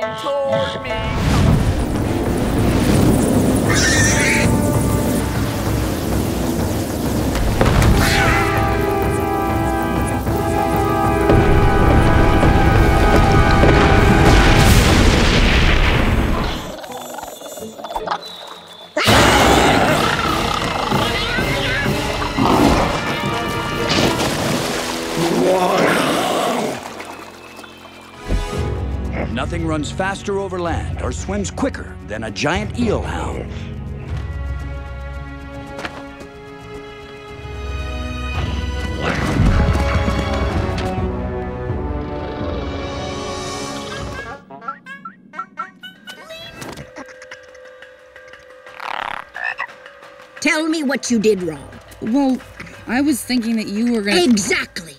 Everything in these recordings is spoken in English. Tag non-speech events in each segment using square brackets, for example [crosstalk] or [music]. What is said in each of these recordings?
for me. Nothing runs faster over land or swims quicker than a giant eel hound. Tell me what you did wrong. Well, I was thinking that you were gonna. Exactly.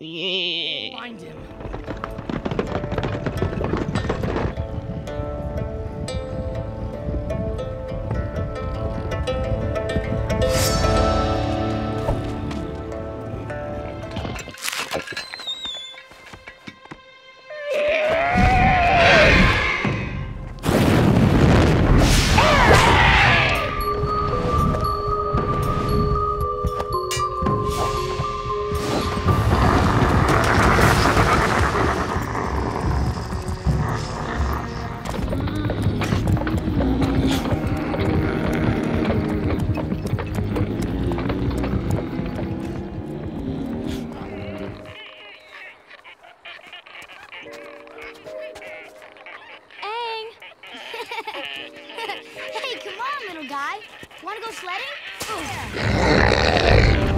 Find him. Aang! [laughs] hey, come on, little guy. Wanna go sledding? Ooh. [laughs]